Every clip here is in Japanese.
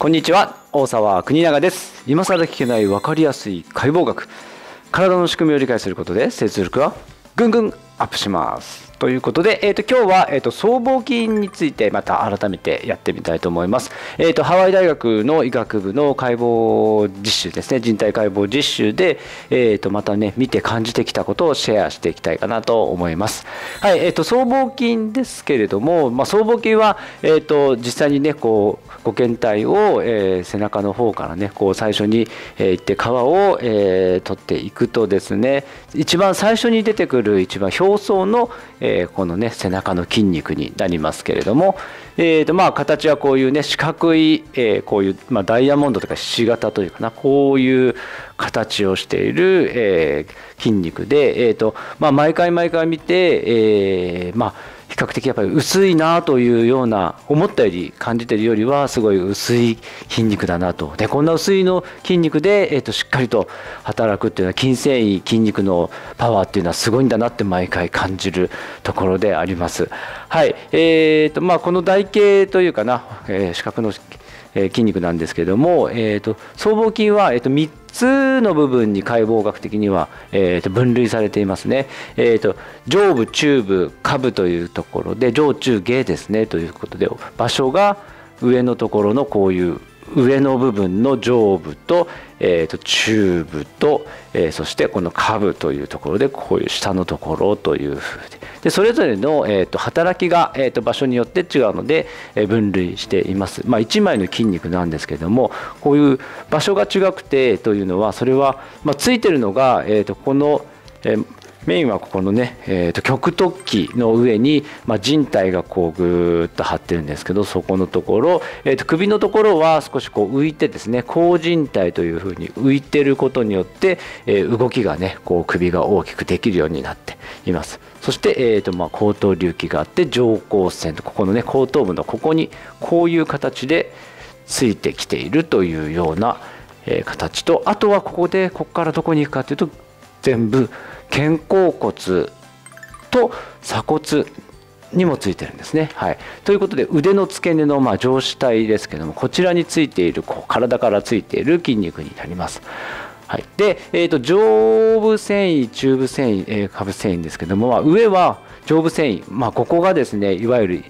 こんにちは大沢国永です。今更聞けない分かりやすい解剖学。体の仕組みを理解することで生存力はぐんぐんアップしますということで、えー、と今日は、えー、と僧帽筋についてまた改めてやってみたいと思います。えー、とハワイ大学の医学部の解剖実習ですね人体解剖実習で、えー、とまたね見て感じてきたことをシェアしていきたいかなと思います。はい、えー、と僧帽筋ですけれども、まあ、僧帽筋は、えー、と実際にねこうご検体を、えー、背中の方からねこう最初に、えー、行って皮を、えー、取っていくとですね一番最初に出てくる一番表層の、えー、このね背中の筋肉になりますけれども、えーとまあ、形はこういうね四角い、えー、こういう、まあ、ダイヤモンドとかひし形というかなこういう形をしている、えー、筋肉で、えーとまあ、毎回毎回見て、えー、まあ較的やっぱり薄いなというような思ったより感じてるよりはすごい薄い筋肉だなとでこんな薄いの筋肉で、えー、としっかりと働くっていうのは筋繊維筋肉のパワーっていうのはすごいんだなって毎回感じるところであります。はいえーとまあ、この台形というかな、えー、四角のえ筋肉なんですけども、えーと、僧帽筋は、えーと、3つの部分に解剖学的には、えーと、分類されていますね、えー、と上部中部下部というところで上中下ですねということで場所が上のところのこういう上の部分の上部と,、えー、と中部と、えー、そしてこの下部というところでこういう下のところというふうで。でそれぞれの、えー、と働きが、えー、と場所によって違うので、えー、分類しています、まあ、1枚の筋肉なんですけどもこういう場所が違くてというのはそれは、まあ、ついてるのが、えー、とこの、えーメインはここのね、えー、と極突起の上に、まあ、人体がこうぐーっと張ってるんですけどそこのところ、えー、と首のところは少しこう浮いてですね後人体というふうに浮いてることによって、えー、動きがねこう首が大きくできるようになっています。そして、えーとまあ、後頭隆起があって上行線とここのね後頭部のここにこういう形でついてきているというような、えー、形とあとはここでここからどこに行くかというと全部肩甲骨と鎖骨にもついてるんですね。はい、ということで腕の付け根のま上肢体ですけどもこちらについているこう体からついている筋肉になります。はい、で、えーと、上部繊維中部繊維、えー、下部繊維ですけども、ま、上は上部繊維、まあ、ここがですねいわゆる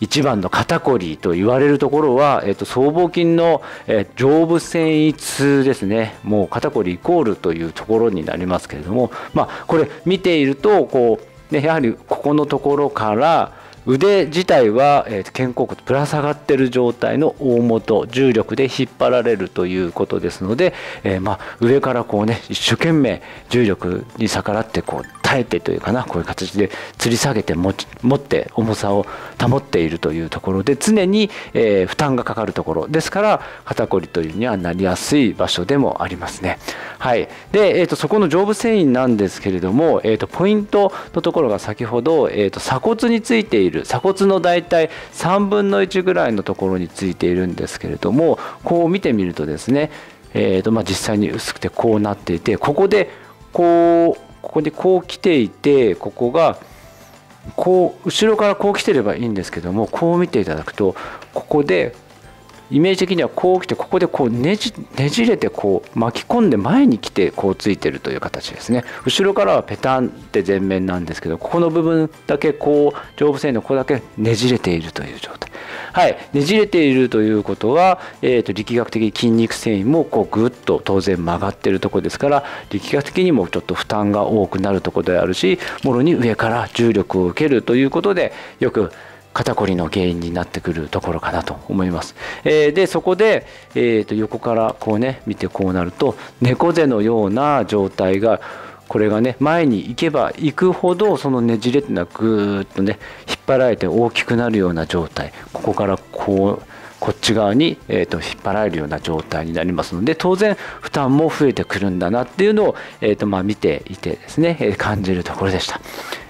一番の肩こりと言われるところは、えっと、僧帽筋の、え上部繊維痛ですね。もう肩こりイコールというところになりますけれども、まあ、これ見ているとこう、ね、やはりここのところから腕自体は、えー、肩甲骨ぶら下がってる状態の大元重力で引っ張られるということですので、えー、まあ、上からこうね一生懸命重力に逆らってこう耐えてというかなこういう形で吊り下げて持って重さを保っているというところで常に、えー、負担がかかるところですから肩こりというにはなりやすい場所でもありますね。はい、で、えーと、そこの上部繊維なんですけれども、えーと、ポイントのところが先ほど、えーと、鎖骨についている鎖骨の大体3分の1ぐらいのところについているんですけれどもこう見てみるとですね、えーとまあ、実際に薄くてこうなっていてここでこうここでこう来ていてここがこう後ろからこう来てればいいんですけどもこう見ていただくとここでイメージ的にはこう来てここでこうねじねじれてこう巻き込んで前に来てこうついてるという形ですね。後ろからはペタンって前面なんですけどここの部分だけこう上部線のここだけねじれているという状態。はい。ねじれているということは、えーと、力学的筋肉繊維もこうぐっと当然曲がっているところですから力学的にもちょっと負担が多くなるところであるしもろに上から重力を受けるということでよく肩こりの原因になってくるところかなと思います。えー、でそこで、えー、と横からこうね見てこうなると猫背のような状態がこれがね前に行けば行くほどそのねじれっていうのはぐーっとね引っ張られて大きくなるような状態ここからこうこっち側に、えーと、引っ張られるような状態になりますので当然負担も増えてくるんだなっていうのを、えーとまあ、見ていてですね、感じるところでした。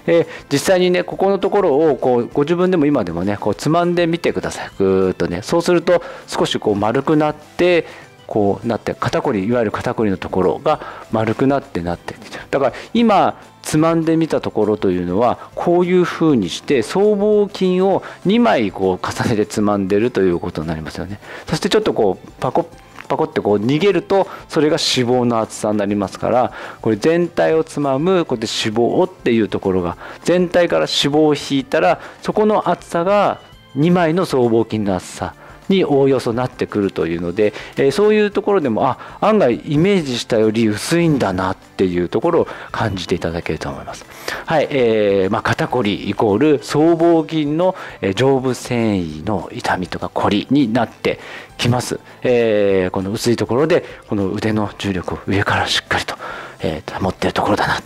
えー、実際にねここのところをこうご自分でも今でもねこうつまんでみてくださいぐーっとねそうすると少しこう丸くなってこうなって肩こりいわゆる肩こりのところが丸くなってなってだから今つまんでみたところというのはこういうふうにして僧帽筋を2枚こう重ねてつまんでるということになりますよね。そしてちょっとこうパコパコってこう逃げるとそれが脂肪の厚さになりますからこれ全体をつまむこうやって脂肪っていうところが全体から脂肪を引いたらそこの厚さが2枚の僧帽筋の厚さにおおよそなってくるというので、えー、そういうところでもあ案外イメージしたより薄いんだなっていうところを感じていただけると思います。はい、えー、まあ、肩こりイコール僧帽筋の上部繊維の痛みとかこりになってきます。えー、この薄いところでこの腕の重力を上からしっかりと、えー、保ってるところだな。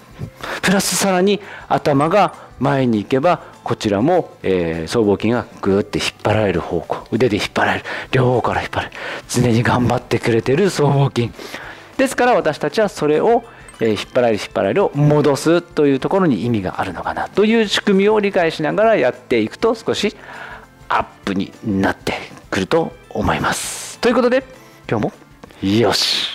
プラスさらに頭が前に行けばこちらも、えー、僧帽筋がぐーって引っ張られる方向腕で引っ張られる両方から引っ張る常に頑張ってくれてる僧帽筋。ですから私たちはそれを、えー、引っ張られる引っ張られるを戻すというところに意味があるのかなという仕組みを理解しながらやっていくと少しアップになってくると思います。ということで今日もよし。